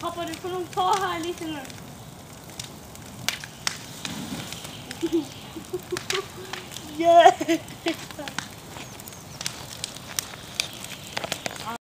Pappa, du får nok ta her litt nå. Yeah!